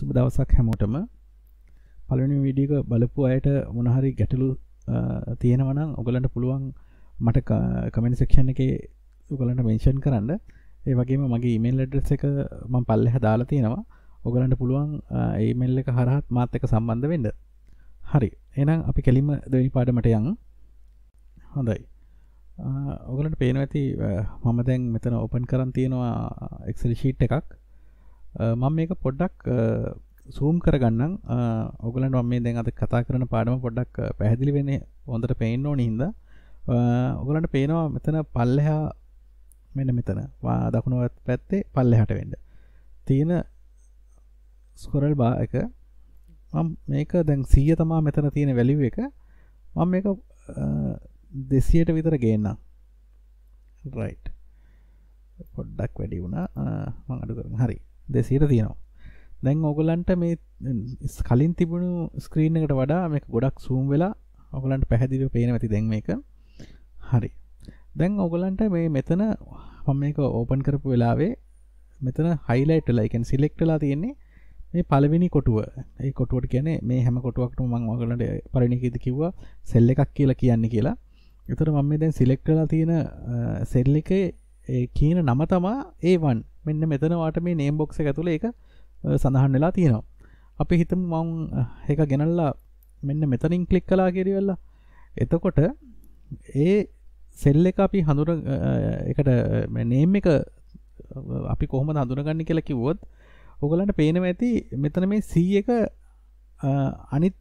සුබ දවසක් හැමෝටම. පලනි වීඩියක බලපු අයට මොනහරි ගැටලු තියෙනවනම් ඔගලන්ට පුළුවන් මට කමෙන්ට සෙක්ෂන් එක උගලන්ට මෙන්ෂන් කරන්න. ඒ වගේම මගේ ඉමල් ලඩ්‍රස් එක මං පල්ලෙහ දාලා තියෙනවා. ඔගලන්ට පුළුවන් ඒමල් එක හරහත් මාත් එක සම්බන්ධ වෙන්න. හරි. එනම් අපි කෙලිම දෙවනි පාඩමට යන් හොඳයි. ඔගලට පේන ඇති මම දැන් මෙතන ඔපන් කරන් තියෙනවා එක්සල් ශීට් එකක්. මම මේක පොඩ්ඩක් සූම් කරගන්නම්. ඔගලන්ට මේ දැන් අද කතා කරන පාඩම පොඩ්ඩක් පැහැදිලි වෙන හොඳට පේන්න ඕන හින්ද. ඔගලන්ට පේනවා මෙතන පල්ලෙහා මෙන්න මෙතන. වා දකුණුවත් පැත්තේ පල්ලෙහට වෙන්න. තියෙන ස්කොරල් බා එක. මේක දැන් සීය තමා මෙතන තියෙන වැලිව එක. මම මේක දෙසියට විතර ගේන්න රයි් පොඩ්ඩක් වැඩි වුණා. මං අඩු කරන හරි. දෙසීට තියෙනවා. දැන් ඔගලන්ට මේ කලින් තිබුණු ස්ක්‍රීන් එකට වඩා මේ ගොඩක් සූම් වෙලා ඔගලන්ට පැහැදිලිව පේන ඇති දැන් මේක. හරි. දැන් ඔගලන්ට මේ මෙතන මම මේක ඕපන් කරපු වෙලාවේ මෙතන හයිලයිට් ලයිකන් සිලෙක්ටලා තියෙන්නේ මේ පළවෙනි කොටුව. ඒ කොටුවට කියන්නේ මේ හැම කොටුවක්ටම මම ඔයගලන්ට පරිණිකීද කිව්වා සෙල් එකක් කියලා කියන්නේ කියලා. ඒතර මම මේ දැන් සිලෙක්ට් කරලා තියෙන සෙල් එකේ ඒ කියන නම තමා A1 මෙන්න මෙතන වාට මේ නේම් බොක්ස් එක ඇතුලේ ඒක සඳහන් වෙලා තියෙනවා. අපි හිතමු මම ඒක ගෙනල්ලා මෙන්න මෙතනින් ක්ලික් කළා කියලා. එතකොට ඒ සෙල් එක අපි හඳුන එකට නේම් එක අපි කොහොමද හඳුනගන්නේ කියලා කිව්වොත් ඔගලන්ට පේනව ඇති මෙතන මේ C එක අනිත්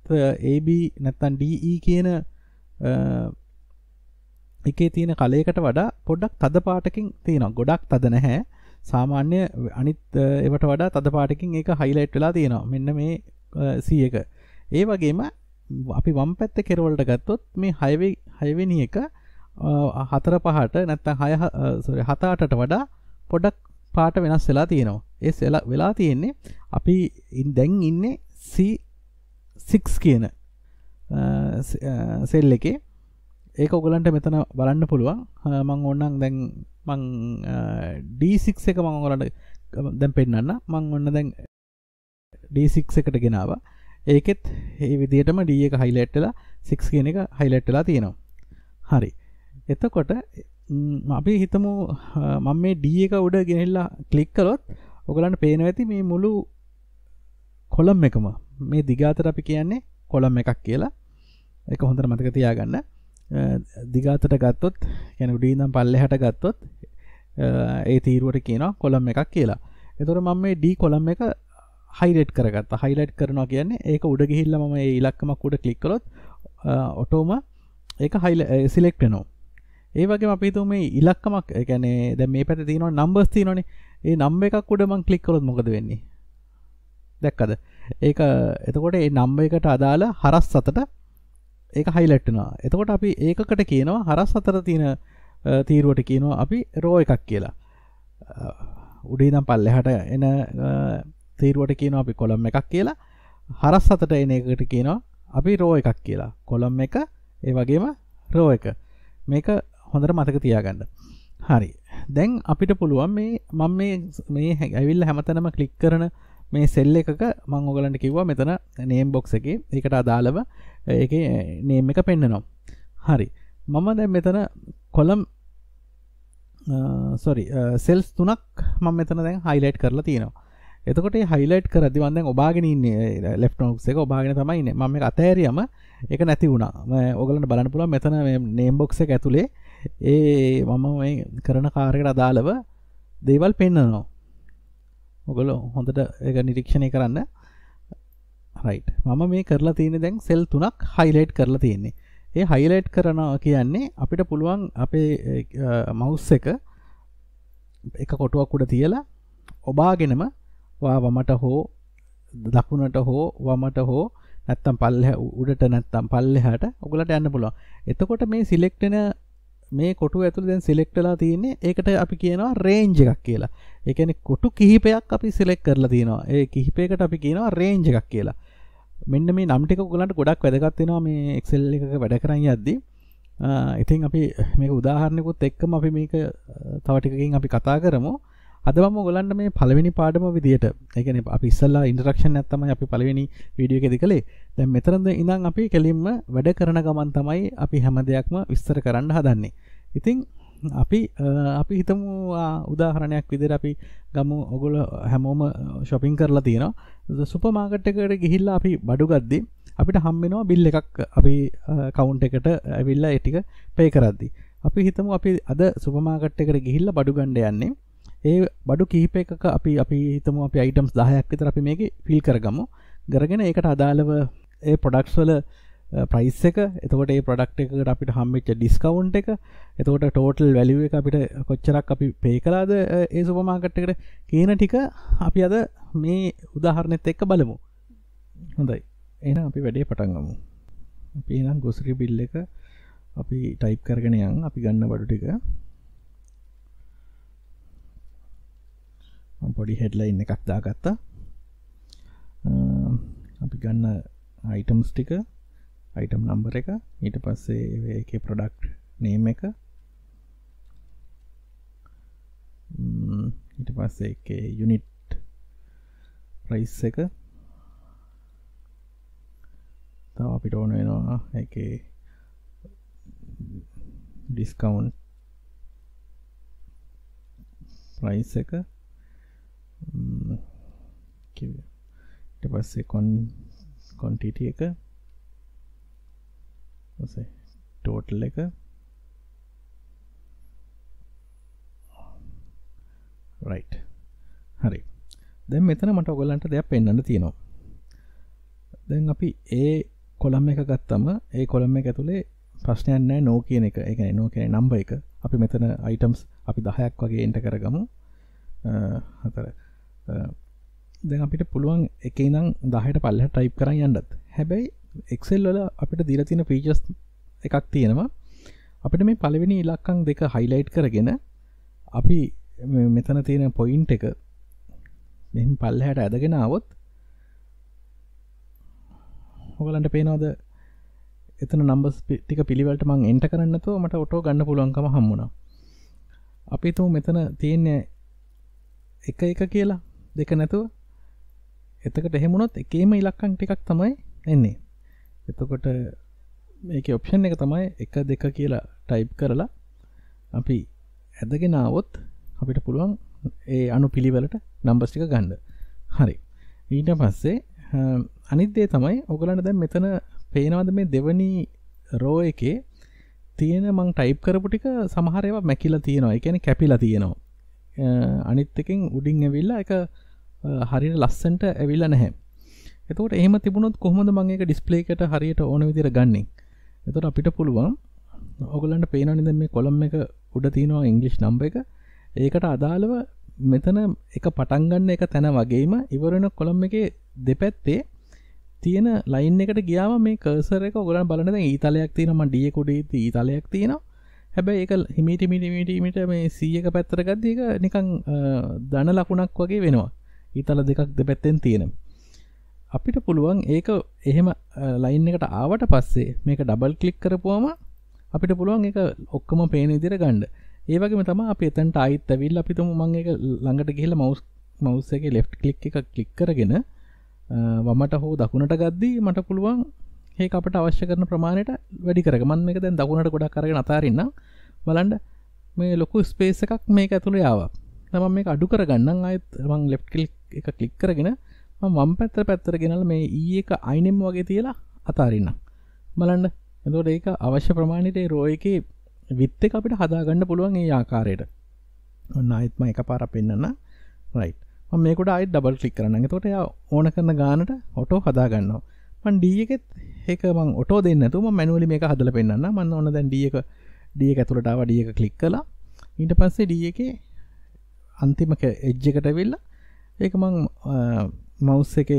AB නැත්තන් DE කියන එකේ තියෙන කලයකට වඩා පොඩ්ඩක් තද පාටකින් තියෙනවා ගොඩක් තද නැහැ සාමාන්‍ය අනිත් එවට වඩා තද පාටකින් ඒක හයිලයිට් වෙලා තියෙනවා. මෙන්න මේ C එක. ඒ වගේම අපි වම් පැත්ත කෙරවලට ගත්තොත් මේ හයවේ හයවෙනි එක හතර පහට නැත්තම් හය සොරි හත අටට වඩා පොඩක් පාට වෙනස් වෙලා තියෙනවා. ඒ සෙලා වෙලා තියෙන්නේ අපි දැන් ඉන්නේ C6 කියන සෙල් එකේ. ඒක ඔගලන්ට මෙතන බලන්න පුළුවන්. මං ඔන්නන් දැන් මං D6 එක මං ඔගලට දැන් පෙන්න්න මං ඔන්න දැන් D6 එකට ගෙනාව. ඒකෙත් ඒ විදිටම D එක හයිලට්ටලා 6 කියන එක හයිලට්ටලා තියෙනවා. හරි. එතකොට අපි හිතමු මම මේ D එක උඩ ගෙනල්ලා ක්ලික් කළොත් ඔගලන්ට පේන ඇති මේ මුළු කොළම් එකම. මේ දිගාතර අපි කියන්නේ කොළම් එකක් කියලා. එක හොඳට මතක තියාගන්න. දිගාතට ගත්තොත් යැන උඩීනම් පල්ලෙහට ගත්තොත් ඒ තීරුවට කියනවා කොළම් එකක් කියලා. එතොර මම මේ ඩී කොළම් එක හයිලට් කරගත් හයිලට් කරනවා කියන්නේ ඒක උඩ ගිහිල්ල ම ඉලක්කමක් උඩ කලික්කලොත් ඔටෝම ඒක හයිල සිලෙක්ටනෝ ඒ වගේ අපිතු මේ ඉලක්කමක් ගැනේ ද මේ පැත තින නම්බස් තිනනේ ඒ නම්බ එකක් උඩමං කලික්කොලොත් මොකද වෙන්නේ? දැක්කද? ඒක එතකොට ඒ නම්බ එකට අදාළ හරස් සතට ඒක හයිලට්නවා එතකොට අපි ඒකට කියනවා හරස් අතර තියෙන තීරුවට කියනවා අපි රෝ එකක් කියලා. උඩේ නම් පල්ලෙහට එන තීරුවට කියනවා අපි කොළම් එකක් කියලා. හරස් අතට එන එකට කියනවා අපි රෝ එකක් කියලා. කොළම් එක ඒ වගේම රෝ එක. මේක හොඳට මතක තියාගන්න. හරි. දැන් අපිට පුළුවන් මේ මම මේ මේ ඇවිල්ල හැමතනම කලික් කරන මේ සෙල් එකක මං ඔගලන්ට කිව්වා මෙතන නේම් බොක්ස එක. එකට අදාළව ඒක නේම් එක පෙන්න්නනවා හරි. මම දැ මෙතන කොළම් සොරි සෙල්ස් තුනක් මම මෙතන දැන් හයිලයිට් කරලා තියෙනවා. එතකොට හයිලයිට් කරදි වන්දන් ඔබාගෙන ඉන්නේ ලෙෆ්නෝක්ස් එක ඔබාගෙන තමයින්න මම අතෑරියම එක නැති වුණා. ඔගලට බලන්න පුළුව මෙතන නේම් බොක්ස එක ඇතුළේ ඒ මම කරන කාරකට අදාළව දේවල් පෙන්න්නනවා ඔගොල හොඳට එක නිරීක්ෂණය කරන්න. රයි් මම මේ කරලා තියෙන දැන් සෙල් තුනක් හයිලයිට් කරලා තියෙන්නේ. ඒ හයිලයිට් කරනවා කියන්නේ අපිට පුළුවන් අපේ මවුස් එක එක කොටුවක් උඩ තියලා ඔබාගෙනම වා වමට හෝ දකුණට හෝ වමට හෝ නැත්තම් පල්ල උඩට නැත්තම් පල්ලෙහට ඔගලට යන්න පුළුවන්. එතකොට මේ සිලෙක්ටන මේ කොටු ඇතුළ දැන් සිලෙක්ටලා තියන්නේ ඒකට අපි කියනවා රේන්ජ එකක් කියලා. එකන කොටු කිහිපයක් අපි සිලෙක් කරලා තියෙනවා. ඒ කිහිපයකට අපි කියනවා රේන්ජ එකක් කියලා. මෙන්න මේ නම්ටික ගලන්ට ගොඩක් වැදගත්වෙනවා මේ එක්සෙල් එක වැඩ කරන්න යද්දී. ඉතින් අපි මේ උදාහරණකුත් එක්කම අපි මේක තවටිකකින් අපි කතා කරමු. අදම ගොලන්ට මේ පලවෙනි පාඩම විදිට එකන අපි ඉස්සල්ලා ඉන්ටරක්ෂන් ඇත්තම අපි පලවෙනි වීඩියෝ එකෙදි කළේ. දැ මෙතරද ඉඳං අපි කෙලින්ම වැඩ කරන ගමන් තමයි අපි හැම දෙයක්ම විස්තර කරන්න හදන්නේ. ඉතිං අපි අපි හිතමු උදාහරණයක් විදිර අපි ගමු. ඔගොල හැමෝම ශොපින් කරලා තියෙනවා. සුපමාගට්ටකට ගිහිල්ලා අපි බඩු ගද්දි අපිට හම්බෙනවා බිල් එකක් අපි කවුන්ට එකට ඇවිල්ලා එටික පේ කරද්දි. අපි හිතමු අපි අද සුපමාගට් එකට ගිහිල්ල බඩු ගණ්ඩ යන්නේ. ඒ බඩු කීප එකක අපි අපි හිතමු අපි අයිටම්ස් දාහයක් විතර අපි මේක ෆිල් කරගමු. ගරගෙන ඒකට අදාළව ඒ පොඩක්ස්වල ප්‍රයිස් එක එතකොට ඒ ප්‍රඩක්් එකට අපිට හම්මිච්ච ඩිස්කවුන්් එක එතකොට ටෝටල් වැලිුව එක අපිට කොච්චරක් අපි පේ කලාද ඒ සුපමාකට්කට කියන ටික අපි අද මේ උදාහරණෙත් එක්ක බලමු. හොඳයි. එන අපි වැඩේ පටන්ගමු අපි නම් ගොසරි බිල්ල එක අපි ටයිප් කරගෙන යන් අපි ගන්න බඩු ටික. පොඩි හෙඩ්ලයින් එකක් දාගත්තා. අපි ගන්න අයිටම්ස් ටික අයිටම් නම්බර එක. ඊට පස්සේ එක ප්‍රොඩක්් නේම එක. ඊට පස්සේ එක යුනිට් ප්‍රයිස් එක. තව අපිට ඕන වෙනවා එක ඩිස්කවුන්් ප්‍රයිස් එක. ඊට පස්සේ කොන් කොන්ටිට එක ටෝටල් එක. රයි් හරි. දැන් මෙතන මට ඔගලන්ට දෙයක් පෙන්න්න තියෙනවා. දැන් අපි ඒ කොළම් එක ගත්තම ඒ කොළම් එක ඇතුළේ ප්‍රශ්නයන් නෑ නෝ කියන එක. එක නෝ කියන නම්බ එක. අපි මෙතන අයිටම්ස් අපි දහයක් වගේ එන්ට කරගමු. හතර දැන් අපිට පුළුවන් එක ඉනම් දහයට පල්ල ටයිප් කර යන්නත්. හැබැයි එක්සෙල් වල අපිට දීල තියෙන පීචස් එකක් තියෙනවා. අපිට මේ පළවෙනි ඉලක්කං දෙක හයිලයිට් කරගෙන අපි මෙතන තියෙන පොයින්් එක මෙම පල්ලහැට ඇදගෙන අවොත් හොගලන්ට පේනවද? එතන නම්බස් ටික පිළිවලට මං එන්ට කරන්නතුව මට ඔටෝ ගන්න පුළුවන්කම හම්මුණා අපි තු මෙතන තියන්නේ එක එක කියලා. දෙක නැතුව එතකට එහෙමුණොත් එකේම ඉලක්කං ටිකක් තමයි එන්නේ. එතකොට මේක ඔප්ෂන් එක තමයි එක දෙක කියලා ටයිප් කරලා අපි ඇදගෙනාවොත් අපිට පුළුවන් ඒ අනු පිළිවෙලට නම්බස්ටික ගණ්ඩ හරි. ඊට පස්සේ අනිත්දේ තමයි ඔගලන්න දැන් මෙතන පේනවද මේ දෙවනි රෝ එකේ තියෙන මං ටයිප් කරපුටික සමහරයවා මැකිලා තියෙනවා. එකන කැපිලා තියෙනවා. අනිත්තකින් උඩින් ඇවිල්ලා එක හරිට ලස්සන්ට ඇවිල්ල නැහැ. එතකොට එහෙම තිබුණොත් කොහොමද මං එක ඩිස්ප්ලේකට හරියට ඕන විදිර ගන්නේ? එතට අපිට පුළුවන් ඔගලන්ට පේනනිද මේ කොළම් එක උඩ තියෙනවා ඉංගලිෂ් නම්බ එක. ඒකට අදාළව මෙතන එක පටන්ගන්න එක තැන වගේම ඉවරෙන කොළම් එක දෙපැත්තේ තියෙන ලයින් එකට ගියාම මේ කර්සර එක ඔගලන් බලන ඊතලයක් තියෙනම ඩියකුඩේ ඊතලයක් තියෙනවා. හැබැයි එක හිමිට මිටිමිටීමට මේ සීයක පැත්තර ගත්දක නිකං දන ලකුණක් වගේ වෙනවා. ඊතල දෙකක් දෙපැත්තෙන් තියෙන අපිට පුළුවන් ඒක එහෙම ලයින් එකට ආවට පස්සේ මේක ඩබල් කලික් කරපුවාම අපිට පුළුවන් එක ඔක්කම පේන ඉදිර ගණ්ඩ ඒවගේම තම අප එතන්ට අයිත් ඇවිල් අපිතුම මං එක ළඟට ගිහිල මවස් මවස් එක ලෙෆ් කලික් එක කලික් කරගෙන වමට හෝ දකුණට ගද්දී මට පුළුවන් ඒ අපට අවශ්‍ය කරන ප්‍රමාණයට වැඩි කරගමන් එක දැන් දකුණට ගොඩක් කරගෙන අතාරන්න බලන්ඩ මේ ලොකු ස්පේස එකක් මේක ඇතුළේ ආව. තම මේ අඩු කරගන්න අයත් මං ලෙප් කලික් එක කලික් කරගෙන වම් පැත්තර පැත්තර ගෙනල් මේ ඒ එක අයිනෙම් වගේ තියලා අතාරන්න බලන්න. එතොට ඒක අවශ්‍ය ප්‍රමාණයට රෝයක විත්ත අපිට හදාගන්න පුළුවන් ඒ ආකාරයට. ඔන්න අයිත්ම එක පාර පෙන්න්න රයි් මේකට අයි ඩබල් ලික් කරන්න තොට ඕන කරන ගානට ඔටෝ හදාගන්නවා. මන් ඩියකෙත් ඒක මං ඔටෝ දෙන්නතුම මැනුවලි මේක හදල පෙන්න්න මන්න ඕන දැන් ඩියක ඩිය ඇතුළටාව ඩියක කලික් කලා ඊට පස්සේ ඩිය එක අන්තිමක එජ්ජකට වෙල්ලා ඒක මං මවස් එක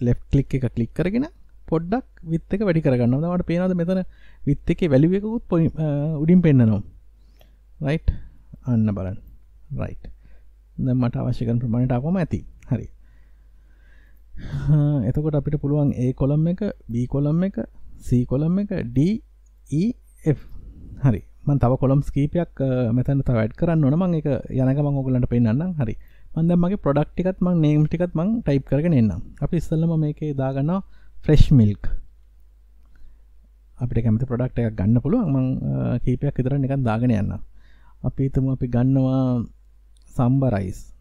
ලෙප් කලික් එක කලික් කරගෙන පොඩ්ඩක් විත් එක වැඩි කරගන්න දමට පේනද මෙතන විත් එක වැලිුවකුත් පොයි උඩින් පෙන්න්නනවා රයි් අන්න බලන් රයි් මට අවශ්‍යකන් ප්‍රමාණයට අපම ඇති. හරි. එතකොට අපිට පුළුවන් ඒ කොළම් එක B කොළම් එක C කොළම් එක DE F. හරි. මන් තව කොළම් ස්කීපයක් මෙතැන තව වැඩ් කරන්න ඕන. මං එක යනගම ඔගලන්ට පෙන්න්නම් හරි. මන්ද මගේ ප්‍රොඩක්් ටිකත් මං නේම් ටිකත් මං ටයිප් කරගෙන එන්නම්. අපි ඉස්සල්ලම මේකේ දාගන්නවා ෆ්‍රෙශ් මිල්ක් අපිට කැමති ප්‍රොඩක්් එකක් ගන්න පුළුවන්. මං කීපයක් ඉදර එකක් දාගෙන යන්න අපි හිතමු අපි ගන්නවා සම්බරයිස්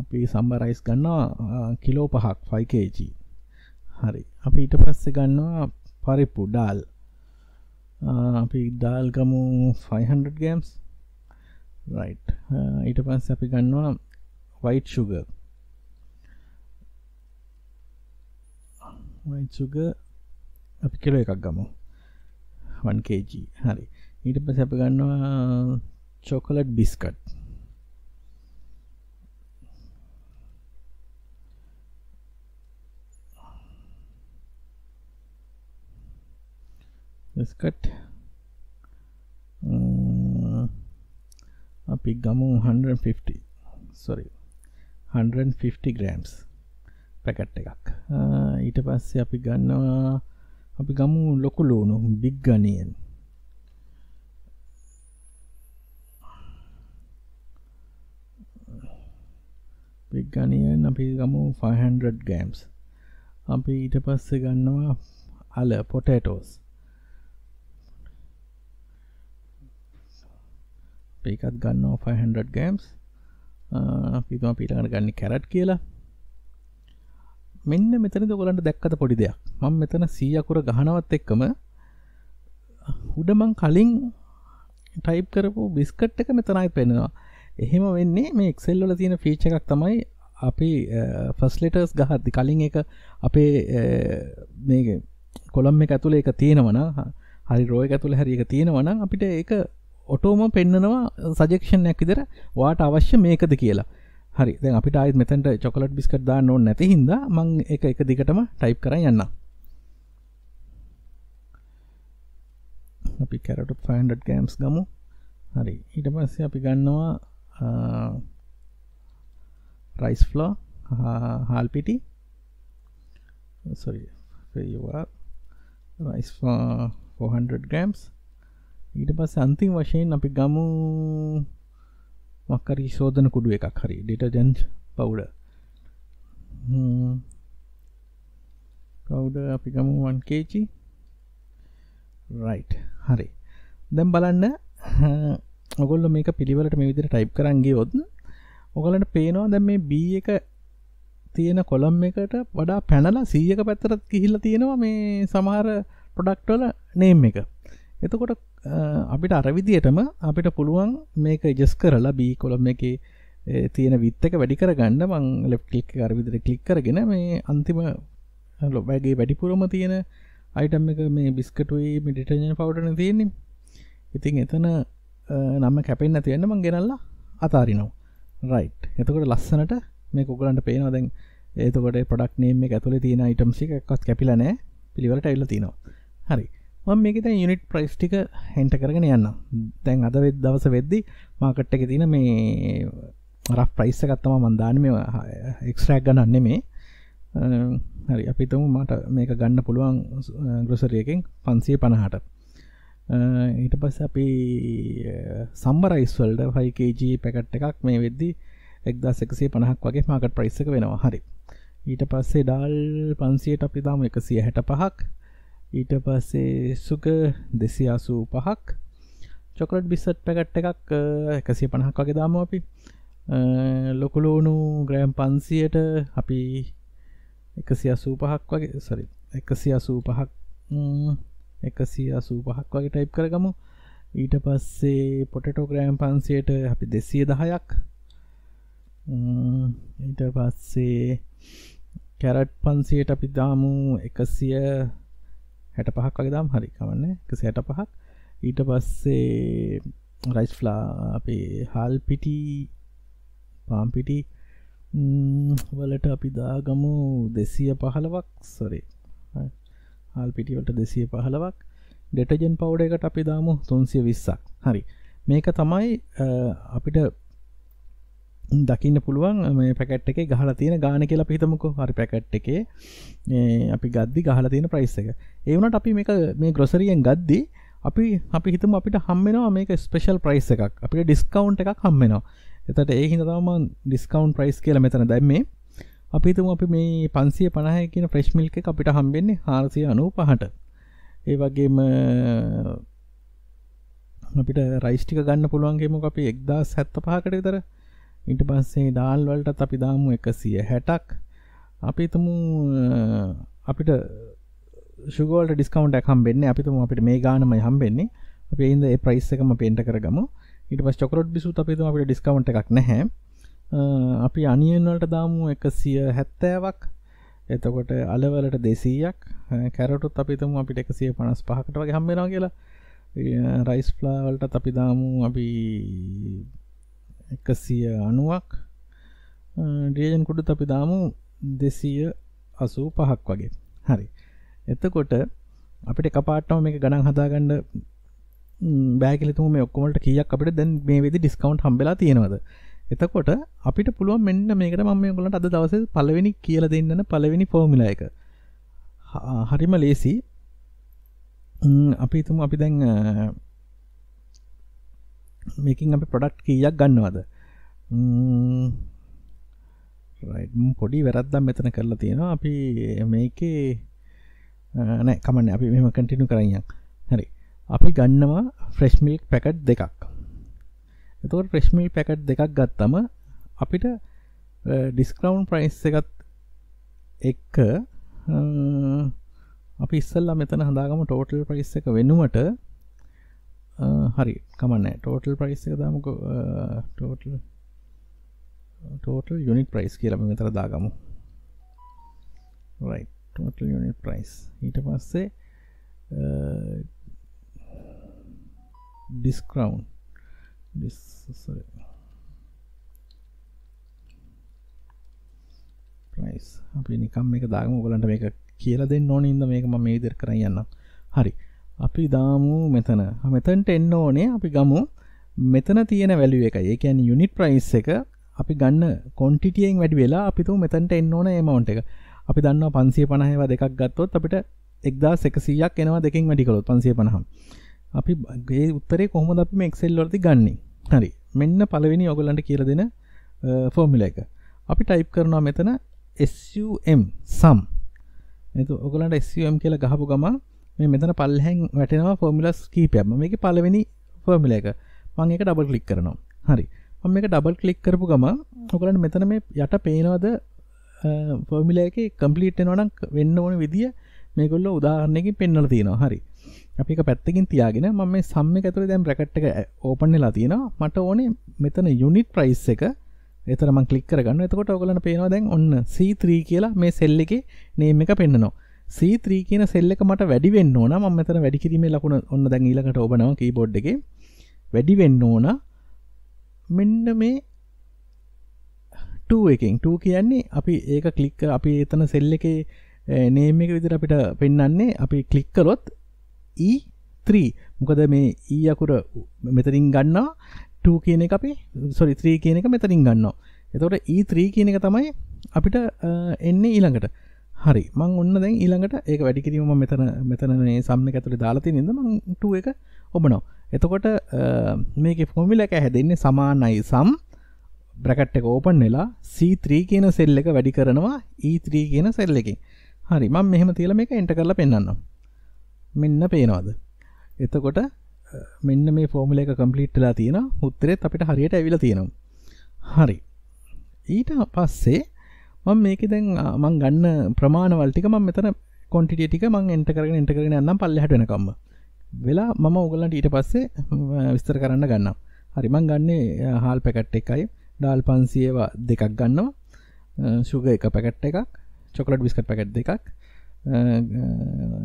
අපි සම්බරයිස් ගන්නවා කිලෝ පහක් 5kg හරි. අපි ඊට පස්සේ ගන්නවා පරිප්පු ඩාල්. අපි ඩාල් ගමු 500 ගම්ස් රයිට් ඊට පස්සේ අපි ගන්නවා වයිට් sugar. වයිට් sugar අපි කිලෝ එකක් ගමු. 1kg හරි. ඊට පස්සේ අපි ගන්නවා චොකලට් බිස්කට් බිස්කට් uh, අපි ගමු 150 සොරි 150 ග්‍රම්ස් පැකට් එකක්. Uh, ඊට පස්සේ අපි ගන්නවා අපි ගමු ලොකු ලූුණු බිග් ගනියෙන් බිග් ගනියෙන් අපි ගමු 500 ගෑම්ස් අපි ඊට පස්සේ ගන්නවා අල පොටේටෝස් ඒකත් ගන්නවා 500 ගෑම්ස් පිතුම පිටගට ගන්න කැරට් කියලා. මෙන්න මෙතන දොගලන්ට දැක්කත පොඩි දෙයක්. මං මෙතන සීයකුර ගහනවත් එක්කම උඩමං කලින් ටයිප් කරපු බිස්කට් එක මෙතනයි පෙන්නවා එහෙම වෙන්නේ මේ එක්සෙල් වල තියෙන ෆීච එකක් තමයි අපි ෆස්ලටර්ස් ගහත්දි කලින් එක අපේ මේ කොළම් එක ඇතුළ එක තියෙනවන හරි රෝය ඇතුළ හැරි එක තියෙනවන අපිට එක ඔටෝම පෙන්න්නනවා සජෙක්ෂණයක් විදර වාට අවශ්‍ය මේකද කියලා. හරි. දැන් අපිට ආයත් මෙතැන්ට චොකලට් බිස්කට් දාන්න ඕන නැති හින්දා මං එක එක දිගටම ටයිප් කර යන්න අපි කැරට 500 ගෑම්ස් ගමු. හරි. ඊට පස්සේ අපි ගන්නවා රයිස් ෆ්ලෝ හාල් පිටි. sorry. rice 400 grams. ඊට පස් අන්තිම වශයෙන් අපි ගමු මක්කරි ශෝධන කුඩු එකක් හරි ඩිටජන්ස් පවුඩ කවුඩ අපි ගමු 1කච රයි් හරි. දැම් බලන්න ඔගොල්ල මේක පිළිවලට මේ විදිර ටයිප් කරන්ගේ ඔත් ඔගලට පේනවා දැම් මේ බී එක තියෙන කොළම් එකට වඩා පැනලා සීයක පැත්තරත් කිහිල්ල තියෙනවා මේ සමහර ප්‍රොඩක්ටවල නේම් එක. එතකොට අපිට අරවිදියටම අපිට පුළුවන් මේක ජස් කරලා බී කොළම් එක තියෙන විත්තක වැඩි කරගන්න. මං ලෙප්ලික් අරවිදිර කලික් කරගෙන මේ අන්තිම ලොබැගේ වැඩිපුරම තියෙන අයිටම් එක මේ බිස්කටුයි මිඩිටජන පවටන තියෙන්නේ. ඉතින් එතන නම්ම කැපෙන්න්න තියෙන්න්න මං ගෙනල්ලා අතාරිනවා. රයිට් එතකොට ලස්සනට මේ කොකලන්ට පේනවා. දැන් ඒතකොට පොඩක් නේම ඇතුල තියෙන අයිටම්සික එකත් කැපිලනෑ පිළිවලට එල්ල තිනවා හරි. මම මේකත යුනිට් ප්‍රයිස්්ටික හෙන්ට කරගෙන යන්න දැන් අද වෙද දවස වෙද්දි මාකට් එක තින මේ රක් ප්‍රයිස්ස ගත්තම මන්දාන මේ එක්ස්ට්‍රක් ගන්න මේ හරි. අපිතම මට මේක ගන්න පුළුවන් ග්‍රොසරියකින් පන්සිය පණහට. ඊට පස්ස අපි සම්බරයිස්වල්ඩ හයිකජ පැකට් එකක් මේ වෙද්දි එක්දා සෙකසේ පණහක් වගේ මාකට් ප්‍රයිස්සක වෙනවා. හරි. ඊට පස්සේ ඩාල් පන්සියට අපි දාම එකසිය හැට පහක් ඊට පස්සේ සුක දෙසි අසූ පහක්. චොකලට් බිස්සට් පැකට් එකක් එකසිය පණහක් වගේ දාම අපි. ලොකුලෝනු ග්‍රෑම් පන්සියට අපි එකසි අසූ පහක් වගේ සරි එකසි අසූ පහක් එකසි අසූ පහක් වගේ ටයිප් කරගමු. ඊට පස්සේ පොටටෝග්‍රෑම් පන්සියට අපි දෙසිය දහයක්. ඊට පස්සේ කැරට් පන්සියට අපි දාමු එකසිය හැට පහක් වගේ දාම් හරි කවන්න එක සෑට පහක් ඊට පස්සේ රයිස්ෆ්ලා අපේ හල් පිටි පාම්පිටි වලට අපි දාගමු දෙසිය පහලවක් සොරේ හල් පිටිවලට දෙසිය පහලවක් ඩෙටජන් පවුඩ එකට අපි දාමු තුන්සිය විස්සක් හරි. මේක තමයි අපිට දකින්න පුළුවන් මේ පැකට් එක ගහලා තියෙන ගාන කියලා පිහිතමුකෝ හරි පැකට් එකේ. අපි ගද්දි ගහලා තියෙන ප්‍රයිස් එක. ඒ වුණාට අපි මේක මේ ග්‍රොසරියෙන් ගද්දි අපි අපි හිතම අපිට හම්බෙනවා මේක ස්පෙෂල් ප්‍රයිස් එකක්. අපිට ඩිස්කවුන්් එකක් හම්බෙනවා. එතට ඒ හිතම ඩිස්කවන්් ප්‍රයිස් කියල මෙතන දැම්මේ. අපිතුම අපි මේ පන්සිය පණහ කියන ෆ්‍රෙශ්මිල්ක අපිට හම්බෙන්නේ හාරසිය අනු පහට. ඒ වගේම අපිට රයිස්ටික ගන්න පුළුවන්ගේම අපි එක්දා සැත්ත පහකට විතර. ඉට පස්සේ ඩාල් වලට අපි දාමු එකසිය හැටක්. අපි තුමු අපිට ශුගෝල්ට ඩිස්කවන්ට හම්බෙන්නේ. අපිතුම අපිට මේ ගානමයි හම්බෙන්නේ. අප ඉද ප්‍රයිස් එකම පේන්ට කරගම. ඉට පස් චොකරොට් බිසු අපිතුම අපිට ඩිස්කවන්ට එකක් නැහැ. අපි අනියන්වලට දාමු එකසිය හැත්තෑවක්. එතකොට අලවලට දෙසීයක්. කැරටුත් අපිතුම අපිට එකසිය පනස් පහකට වගේ හම්බෙනවා කියලා. රයිස් ෆ්ලාවල්ට අපි දාමු අපි එකසිය අනුවක් ඩියජන් කුඩු අපි දාමු දෙසීය අසූ පහක් වගේ. හරි. එතකොට අපිට කපාටම මේ ගණන් හදාගන්න බෑකිලිතුම මේ ඔක්කොමට කියක් අපිට දැන් මේ වෙදි ඩිස්කවන්් හම්බෙලා තියෙනවද? එතකොට අපිට පුළුවන් මෙන්න මේකට මම ගොලට අද දවස පලවෙනි කියල දෙන්නන පලවෙනි ෆෝමිලා එක. හරිම ලේසි අපි තුම අපි දැන් මේකින් අපි පොඩක්් කීයක් ගන්නවද? පොඩි වැරද්දම් මෙතන කරලා තියෙනවා. අපි මේකේ නෑ කමන්න. අපි මෙම කටිනු කරයියක් හරි. අපි ගන්නවා ෆ්‍රෙශ්මිල්ක් පැකට් දෙකක්. එතකොට ප්‍රශ්මිල් පැකට් දෙකක් ගත්තම අපිට ඩිස්කවන්් ප්‍රයිස් එකත් එක්ක අපි ඉස්සල්ලා මෙතන හදාගම ටෝටල් ප්‍රයිස් එක වෙනුවට හරි කමන්න ටෝටල් ප්‍රයිස් එක දාමක ටෝටල් ටෝටල් යුනිට ප්‍රයිස් කියලම මෙතර දාගමු ටෝටල් යුනිට ප්‍රයිස් ඊට පස්සේ ඩිස්කරවන්් ප්‍රයිස් අපි නිකම් මේක දාගම ගලන්ට මේක කියල දෙන්න ඕනින්ද මේක ම මේ දෙර කර යන්න හරි අපි දාමු මෙතන. මෙතන්ට එන්න ඕනේ අපි ගමු. මෙතන තියෙන වැලුව එක ඒකැන යුනිට් ප්‍රයිස් එක අපි ගන්න කොන්ටිටියෙන් වැඩි වෙලා අපිතු මෙතන්ට එන්න ඕන ඒමවන්ට එක. අපි දන්න පන්සිය පණහවා දෙකක් ගත්තොත් අපිට එක්දා සකසියක් එනවා දෙකින් වැඩිකළොත් පන්සිය පණහම් අපි ගේ උත්තරේ කොහොමද අපි එක්සෙල් වලති ගන්නේ? හරි. මෙන්න පළවෙනි ඔගලන්ට කියල දෙන ෆෝමිල එක. අපි ටයිප් කරනවා මෙතන SUM. සම් එතු ඔගලන්ට SUM කියලා ගහපු ගම මේ මෙතන පල්හැන් වැටෙනවා ෆෝමිලස් කීපයක්ම. මේක පළවෙනි ෆෝමිල එක. මං එක ඩබල් කලික් කරනවා. හරි. මම මේක ඩබල් කලික් කරපු ගම ඔගලන්ට මෙතන මේ යට පේනවද ෆෝමිල එක කම්පලීට් වෙනවනම් වෙන්න ඕන විදිය මේගොල්ල උදාහරණයකින් පෙන්වලා තියෙනවා. හරි. අපික පැත්තකින් තියාගෙන මම මේ සම්ම එක ඇතුලේ දැන් බ්‍රැකට් එක ඕපන් වෙලා තියෙනවා. මට ඕනේ මෙතන යුනිට් ප්‍රයිස් එක. එතන මම ක්ලික් කරගන්න එතකොට ඔයගලන්ට පේනවා දැන් ඔන්න C3 කියලා මේ සෙල් එකේ නේම් එක පෙන්නනවා. C3 කියන සෙල් එක මට වැඩි වෙන්න ඕන. මම මෙතන වැඩි කිරීමේ ලකුණ ඔන්න දැන් ඊළඟට ඔබනවා කීබෝඩ් එකේ. වැඩි වෙන්න ඕන මෙන්න මේ 2 එකෙන්. 2 කියන්නේ අපි ඒක ක්ලික් කර අපි එතන සෙල් එකේ eh, නේම් එක විදිහට අපිට පෙන්වන්නේ අපි ක්ලික් කරොත් E3 මොකද මේ E අකුර මෙතරින් ගන්නවා. 2 කියන එක අපි සොරි 3 කියන එක මෙතරින් ගන්නවා. එතකොට E3 කියන එක තමයි අපිට eh, එන්නේ ඊළඟට. හරි. මං ඔන්න දැන් ඊළඟට ඒක වැඩි කිරීම මෙතන මෙතන මේ සම් එක ඇතුලේ දාලා තියෙන ඉඳන් මං 2 එක ඔබනවා. එතකොට මේකේ ෆෝමියුලා එක හැදෙන්නේ සමානයි සම් බ්‍රැකට් එක ඕපන් වෙලා C3 කියන සෙල් එක වැඩි කරනවා E3 කියන සෙල් එකෙන්. හරි. මම මෙහෙම තියලා මේක එන්ටර් කරලා පෙන්නන්නම්. මෙන්න පේනවාද? එතකොට මෙන්න මේ ෆෝමිල එක කම්පලිට්ලා තියෙන උත්තරෙත් අපිට හරියට ඇවිල තියෙනවා. හරි. ඊට පස්සේ මම මේක දැන් මං ගන්න ප්‍රමාණවල්ටික මං මෙතන කොන්ටිටිය ටික මං එන්ට කරගෙන එන්ට කරගෙන යන්නම් පල්ලෙහාට වෙනකම්ම. වෙලා මම ඔයගලන්ට ඊට පස්සේ විස්තර කරන්න ගන්නම්. හරි මං ගන්නේ හාල් පැකට් එකයි. ඩාල් 500 දෙකක් ගන්නවා. සුගර් එක පැකට් එකක්. චොකලට් බිස්කට් පැකට් දෙකක්.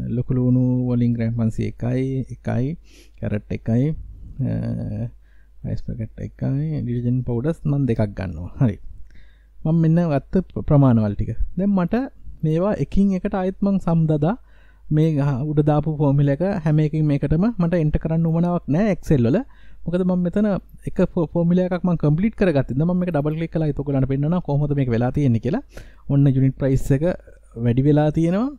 ලොකුලුණු වලින් ග්‍රෑම් පන්සි එකයි එකයි කැරට් එකයි යිස්පකට් එකයි ඩිජන් පවඩස් මන් දෙකක් ගන්නවා. හරි. මං මෙන්න ගත්ත ප්‍රමාණවල් ටික. දැම් මට මේවා එකින් එකට අයත්මං සම්දදා. මේ උඩ දාපු ෆෝමිල එක හැම එකින් මේකටම මට එන්ට කරන්න උමනාවක් නෑ එක්සෙල්ල මොකද ම මෙතන එක ෆෝමිලයක් ම කම්පලිට කරගත් ම මේ ඩබල් ලික් කලා තොකලට පෙන්න්න කොහොද මේ වෙලා තියෙන කියලා. ඔන්න ජුනිට ප්‍රයිස් එක වැඩි වෙලා තියෙනවා.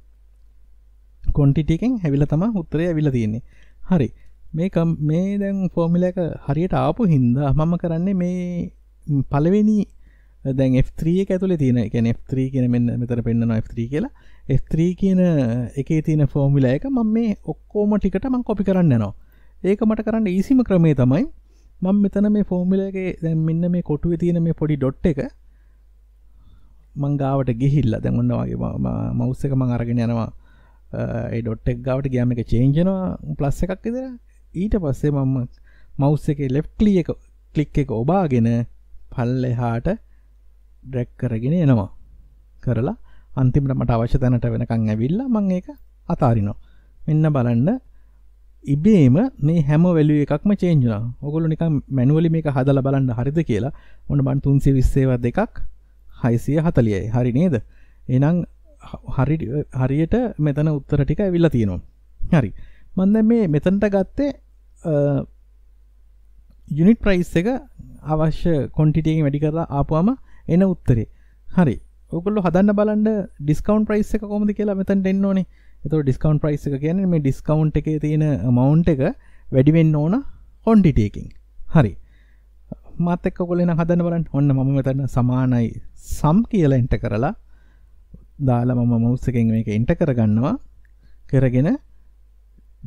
කොන්ටිටිකෙන් හැවිල තම උත්තරය ඇවිල තියෙන්නේ. හරි. මේ මේ දැන් ෆෝමිල එක හරියට ආපු හින්දා මම කරන්නේ මේ පලවෙනි දැන් F3 එක ඇතුලේ තියෙන ඒ කියන්නේ F3 කියන මෙන්න මෙතන පෙන්නනවා F3 කියලා. F3 කියන එකේ තියෙන ෆෝමියුලා එක මම මේ ඔක්කොම ටිකට මම කොපි කරන්න යනවා. ඒක මට කරන්න ඊසිම ක්‍රමේ තමයි මම මෙතන මේ ෆෝමියුලා එකේ දැන් මෙන්න මේ කොටුවේ තියෙන මේ පොඩි ඩොට් එක මං ගාවට ගිහිල්ලා දැන් ඔන්න වගේ මවුස් එක මං අරගෙන යනවා. ඒ ඩොට් එක ගාවට ගියාම එක චේන්ජ් වෙනවා ප්ලස් එකක් විතර. ඊට පස්සේ මම මවුස් එකේ ලෙෆ්ට් ක්ලික් එක ක්ලික් එක ඔබාගෙන පල්ලෙහාට ඩ්‍රැක් කරගෙන එනවා. කරලා අන්තිමට මට අවශ්‍ය තැනට වෙනකං ඇවිල්ලා මං ඒක අතාරිනවා. මෙන්න බලන්න ඉබේම මේ හැම වැලු එකක්ම චේන්ජුනා ඔගොලු නිකම් මැනුවලි මේක හදල බලන්න හරිද කියලා. ඔන්න බන් තුන්සේ විස්සේව දෙකක් හයිසිය හතලියයි. හරි නේද? එනං හරි හරියට මෙතන උත්තර ටික ඇවිල්ලා තියෙනවා. හරි. මන්ද මේ මෙතන්ට ගත්තේ යුනිට් ප්‍රයිස් එක අවශ්‍ය කොන්ටිටියගේ වැඩි කරලා ආපුවාම එන උත්තරේ. හරි. ඔකුල්ලු හදන්න බලන්න ඩිස්කවන්් ප්‍රයිස් එක කොමද කියලා මෙතන් එන්න ඕනේ. එතකොට ඩිස්කවන්් ප්‍රයිස් එක කියන්නේ මේ ඩිස්කවුන්ට් එකේ තියෙන amount එක වැඩි වෙන්න ඕන quantity එකකින්. හරි. මාත් එක්ක ඔයගොල්ලෝ එන හදන්න බලන්න. ඔන්න මම මෙතන සමානයි sum කියලා එන්ටර් කරලා දාලා මම mouse එකෙන් මේක එන්ටර් කරගන්නවා. කරගෙන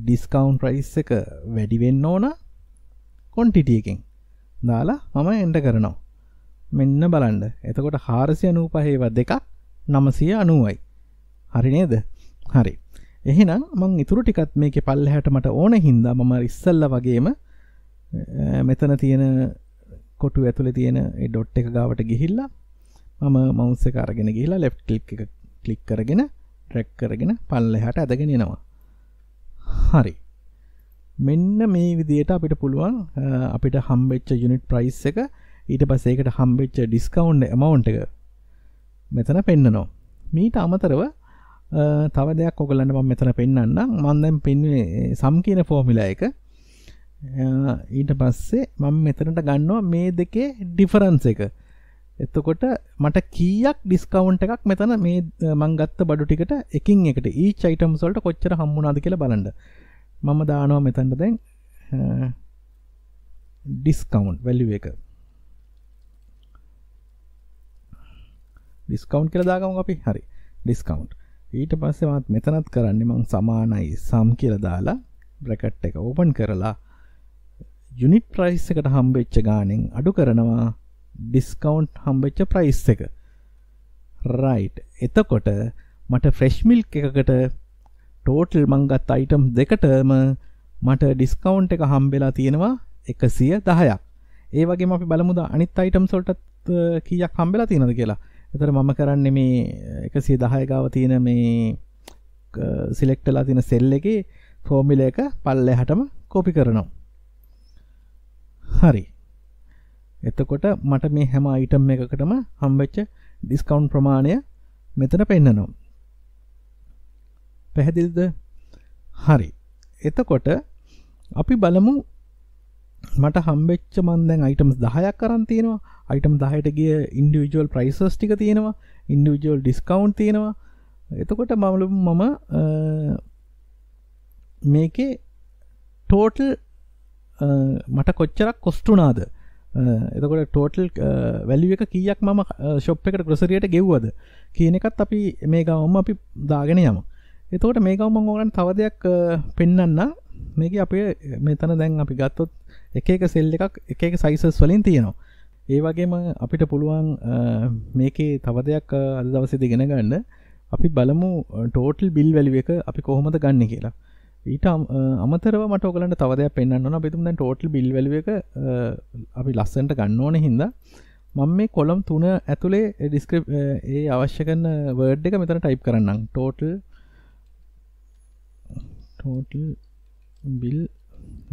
ඩිස්කවුන්ට් ප්‍රයිස් එක වැඩි වෙන්න ඕන quantity එකෙන් දාලා මම එන්ටර් කරනවා. මෙන්න බලන්න. එතකොට හාරසිය අනූපහේව දෙකක් නමසිය අනුවයි හරි නේද? හරි. එහෙනම් මං ඉතුරු ටිකත් මේක පල්ලහැට මට ඕන හින්දා මම ඉස්සල්ල වගේම මෙතන තියෙන කොටු ඇතුළේ තියෙන ඩොට් එක ගාවට ගිහිල්ලා මම මවුස් එක අරගෙන ගිහිල්ලා ලෙෆ්ට් ක්ලික් එක ක්ලික් කරගෙන ඩ්‍රැග් කරගෙන පල්ලෙහාට ඇදගෙන එනවා. හරි. මෙන්න මේ විදියට අපිට පුළුවන් අපිට හම්බෙච්ච යුනිට් ප්‍රයිස් එක ඊට පස්සේ ඒකට හම්බෙච්ච ඩිස්කවුන්ට් amount එක මෙතන පෙන්නනවා. මීට අමතරව තව දෙයක් ඔයගලන්ට මම මෙතන පෙන්වන්නම් මම දැන් පෙන්වන්නේ සම් කියන ෆෝමියුලා එක. ඊට පස්සේ මම මෙතනට ගන්නවා මේ දෙකේ ඩිෆරන්ස් එක. එතකොට මට කීයක් ඩිස්කවුන්ට් එකක් මෙතන මේ මං ගත්ත බඩු ටිකට එකින් එකට ඊච් අයිටම්ස් වලට කොච්චර හම්බුණාද කියලා බලන්න. මම දානවා මෙතනට දැන් ඩිස්කවුන්ට් වැලියු එක. ඩිස්කවුන්් කියල දාගම අපි. හරි. ඩිස්කවුන්් ඊට පස්සේ මත් මෙතනත් කරන්නේ මං සමානයි සම් කියල දාලා බ්‍රකට් එක ඕපන් කරලා යුනිට් ප්‍රයිස් එකට හම්බෙච්ච ගානෙන් අඩු කරනවා ඩිස්කවුන්් හම්බෙච්ච ප්‍රයිස් එක. රයිට් එතකොට මට ෆ්‍රෙශ්මිල් එකකට ටෝටල් මංගත් අයිටම් දෙකටම මට ඩිස්කවුන්් එක හම්බෙලා තියෙනවා එකසිය දහයක්. ඒ වගේ අපි බලමුද අනිත් අයිටම් සොල්ටත් කියක් හම්බෙලා තියෙනද කියලා. එතර මම කරන්න මේ එකසිය දහයගාව තියෙන මේ සිලෙක්ටලා තින සෙල් එක ෆෝමිල එක පල්ල හටම කොපි කරනවා. හරි. එතකොට මට මේ හැම අයිටම් එකකටම හම්බෙච්ච ඩිස්කවුන්් ප්‍රමාණය මෙතන පෙන්න්නනවා පැහැදිල්ද? හරි. එතකොට අපි බලමු මට හම්බෙච්ච මන්දැන් අයිටම්ස් දහයක් කරන් තියෙනවා. අයිටම් දහයට ගිය ඉන්ඩිවිජුවල් ප්‍රයිසස් ටික තියෙනවා. ඉන්ඩිවිජුවල් ඩිස්කවන්් තියෙනවා. එතකොට මමලු මම මේකේ ටෝටල් මට කොච්චරක් කොස්ටුනාද එතකොට ටෝටල් වැලි එක කියක් මම ශොප් එකට ග්‍රසරියට ගෙව්වද? කියන එකත් අපි මේ ගවම අපි දාගෙන යම. එතකොට මේ ගවම ඕගන් තව දෙයක් පෙන්නන්න මේක අපේ මෙතන දැන් අපි ගත්තොත් එක එක සෙල් එකක් එක එක සයිසස් වලින් තියෙනවා. ඒ වගේම අපිට පුළුවන් මේකේ තව දෙයක් අද දවසේදී ඉගෙන ගන්න. අපි බලමු ටෝටල් බිල් වැලියු එක අපි කොහොමද ගන්න කියලා. ඊට අමතරව මට ඔයගලන්ට තව දෙයක් පෙන්වන්න ඕන. අපි තුමු දැන් ටෝටල් බිල් වැලියු එක අපි ලස්සනට ගන්න ඕනේ හින්දා. මම මේ කොලම් තුන ඇතුලේ ඩිස්ක්‍රිප් ඒ අවශ්‍ය කරන වර්ඩ් එක මෙතන ටයිප් කරන්නම්. ටෝටල් ටෝටල් බිල්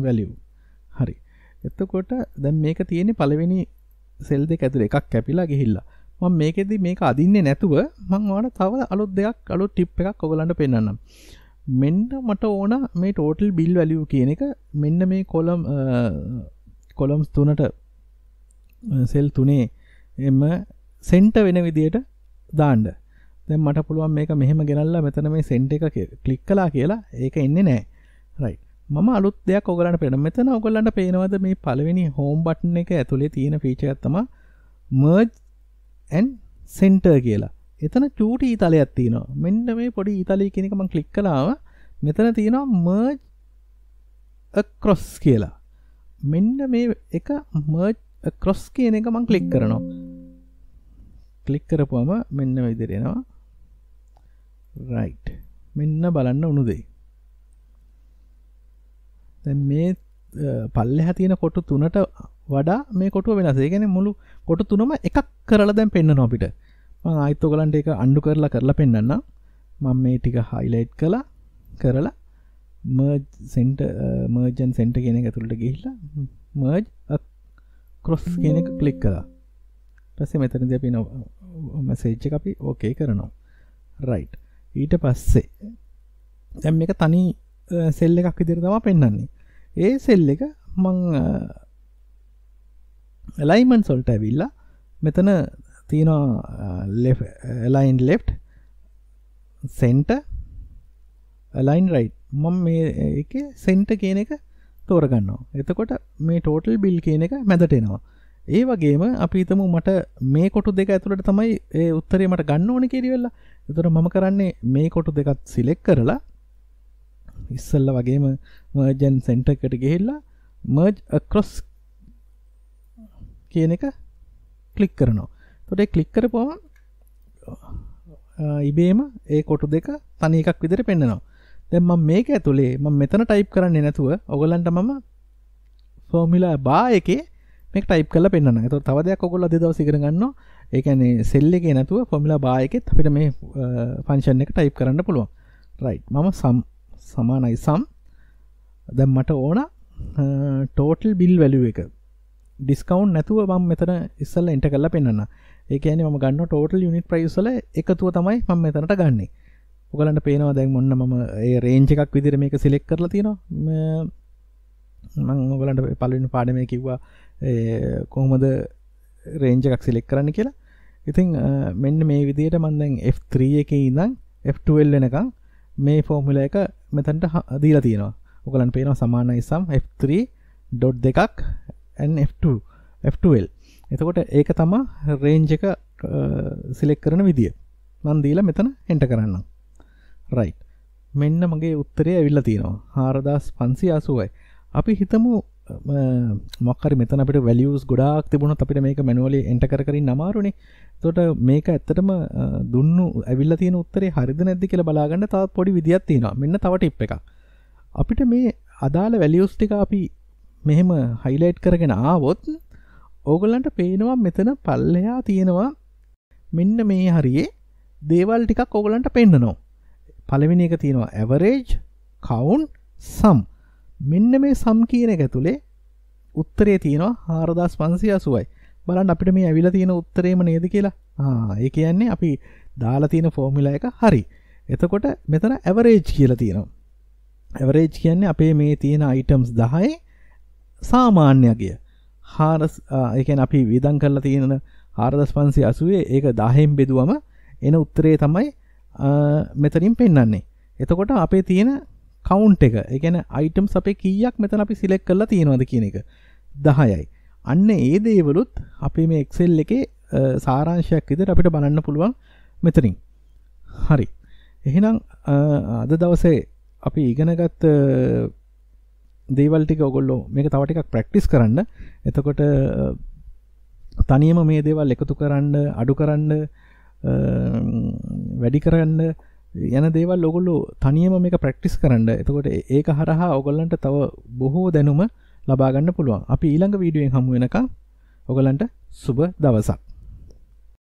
වැලියු හරි. එතකොට දැන් මේක තියෙන්නේ පළවෙනි සෙල් දෙක ඇතුළේ එකක් කැපිලා ගිහිල්ලා. මම මේකෙදි මේක අදින්නේ නැතුව මම ඔයාලට තව අලුත් දෙයක් අලුත් ටිප් එකක් ඔයගලන්ට පෙන්නන්නම් මෙන්න මට ඕන මේ ටෝටල් බිල් වැලියු කියන එක මෙන්න මේ කොලම් කොලම්ස් තුනට සෙල් තුනේ එම සෙන්ට වෙන විදියට දාන්න. දැන් මට පුළුවන් මේක මෙහෙම ගෙනල්ලා මෙතන මේ සෙන්ට එක ක්ලික් කලා කියලා. ඒක එන්නේ නෑ රයි මම අලුත් දෙයක් ඔගලන්ට පෙන. මෙතන ඔගොල්ලන්ට පේනවද මේ පළවෙනි හෝම් බට්න එක ඇතුළේ තියෙන ෆීචගත්තම මර්ජ් ඇන් සෙන්ටර් කියලා. එතන චූට ඊතලයක් තියෙනවා. මෙන්න මේ පොඩි ඊතලී කෙනෙකම කලික් කලාව මෙතන තියෙනවා මර්ජ් ක්‍රොස් කියලා. මෙන්න මේ එක මර්ජ් ක්‍රොස් කියන එක මං කලික් කරනවා. කලික් කරපුම මෙන්න විදිරෙනවා රයිට් මෙන්න බලන්න උනුදේ මේ පල්ල හැතියෙන කොටු තුනට වඩා මේ කොටුව වෙනසේ. ගැන මුළු කොටු තුනම එකක් කරලා දැන් පෙන්න්න නොපිට ආයිත්ත ගලන්ට එක අන්ඩු කරලා කරලා පෙන්න්න මං මේ ටික හයිලයිට් කලා කරලා මර්ජ් සෙන්ට මර්ජන් සෙන්ට කියන එක තුළට ගිහිල්ලා මර්ජ් කොස් කියන එක කලික් කලා පස්සේ මෙතන දෙපි මැසේච්ච අපි ඕකේ කරනවා. රයිට් ඊට පස්සේ දැම් එක තනි සෙල්ල එකක් විදිර තම පෙන්න්නන්නේ ඒ සෙල් එක මං ලයිමන් සොල්ට ඇවිල්ලා මෙතන තියෙනවා line left centre line right මම මේ එක සෙන්ට කියන එක තෝරගන්නවා. එතකොට මේ ටෝටල් බිල් කියන එක මැදටෙනවා ඒ වගේම අපිතම මට මේ කොටු දෙක ඇතුළට තමයි ඒ උත්තරේ මට ගන්න ඕන කිරිවෙල්ලා එතර මම කරන්නේ මේ කොටු දෙකත් සිලෙක් කරලා ඉස්සල්ල වගේම මර්ජන් සෙන්ටකට ගෙහිල්ලා මර්ජ් අක්‍රොස් කියන එක කලික් කරනවා. තොට කලික් කරපුම ඉබේම ඒ කොටු දෙක තනි එකක් විදිර පෙන්න්නනවා දැම්ම මේක ඇතුළේ ම මෙතන ටයිප් කරන්නේ නැතුව ඔගලන්ට මම ෆෝමිලා බා එකේ මේ ටයිප් කල පෙන්න්න ත තවදයක් ඔකොල්ල දෙදව සිකරගන්න ඒකනේ සෙල්ලගේ නැතුව ෆොමිලා බායකෙත් අපිට මේ ෆංශන් එක ටයිප් කරන්න පුළුවන්. රයි් මම සම් සමානයි සම්. දැම් මට ඕන ටෝටල් බිල් වැලුව එක. ඩිස්කවන්් නැතුව බම් මෙතන ඉස්සල්ල එන්ට කල්ල පෙන්න්න ඒකන ම ගන්න ටෝටල් යුනිට ප්‍රයිසල එකතුව තමයි මම මෙතනට ගන්නේ. ඔගලන්ට පේනවා දැන් මොන්න ම ඒ රේංච එකක් විදිර මේක සිලෙක් කරලා තියෙනවා. මං ඔගලන්ට පලවෙන පාඩමය කිව්වා කොහොමද රේංජ එකක් සිලෙක් කරන්න කියලා? ඉතින් මෙන්න මේ විදියට මන්දැන් F3 එක ඉඳං F12 වෙනකං මේ ෆෝර්මුල එක මෙතැන්ට දීලා තියෙනවා. ඔකලන් පේනවා සමානයි සම් F3 ඩොට් දෙකක් F2 F12 එතකොට ඒක තමා රේන්ජ එක සිලෙක් කරන විදිිය. මන් දීලා මෙතන එන්ට කරන්න රයි් මෙන්න මගේ උත්තරය ඇවිල්ල තියෙනවා. හාරදස් පන්සි අසුවයි. අපි හිතමු මොක්කරි මෙතන අපිට වැලියස් ගොඩාක් තිබුණ අපිට මේක මැනුවලි එන්ට කරකින් නමාරුණේ තොට මේක ඇත්තටම දුන්නු ඇවිල්ල තියෙන උත්තරේ හරිද නැද්දි කියලා බලාගන්න තාත් පොඩි විදිත් තියෙනවා. මෙන්න තව ටිප් එක අපිට මේ අදාළ වැලියස් ටික අපි මෙහෙම හයිලයිට් කරගෙන ආවොත් ඕගොල්ලන්ට පේනවා මෙතන පල්ලයා තියෙනවා මෙන්න මේ හරියේ දේවල් ටිකක් ඕගලන්ට පෙන්න්නනවා පළවෙනි එක තියෙනවා ඇවරේජ් කවුන්් සම් මෙන්න මේ සම් කියන එක ඇතුළේ උත්තරේ තියෙනවා හාරදස් පන්සිය අසුවයි. බලන් අපිට මේ ඇවිල තියෙන උත්තරේම නේද කියලා? ඒ කියන්නේ අපි දාලා තියෙන ෆෝමිලා එක හරි. එතකොට මෙතන ඇවරේජ් කියල තියෙනවා. ඇවරේජ් කියන්නේ අපේ මේ තියෙන අයිටම්ස් දහයි සාමාන්‍යගිය හාරස් එකන් අපි විදන් කරලා තියෙන හාරදස් පන්සි අසුවේ ඒක දාහෙම් බෙදුවම එන උත්තරේ තමයි මෙතනින් පෙන්න්නන්නේ එතකොට අපේ තියෙන කවුන්් එක. එකන අයිටම් අපේ කීයක් මෙතන අපි සිලෙක් කරලා තියෙනවද කියන එක. දහයයි. අන්න ඒ දේවලුත් අපි මේ එක්සෙල් එකේ සාරංශයක් විදිහට අපිට බලන්න පුළුවන් මෙතනින්. හරි. එහෙනම් අද දවසේ අපි ඉගෙනගත් දේවල් ටික ඔගොල්ලෝ මේක තව ටිකක් ප්‍රැක්ටිස් කරන්න. එතකොට තනියම මේ දේවල් එකතු කරන්න අඩු කරන්න වැඩි කරන්න යන දේවල් ඔගොල්ලු තනියම මේක ප්‍රක්ටිස් කරන්න. එතකොට ඒක හරහා ඔගොල්ලන්ට තව බොහෝ දැනුම ලබාගන්න පුළුවන්. අපි ඊළඟ වීඩුවෙන් හමු වෙනකම් ඔගලන්ට සුබ දවසක්.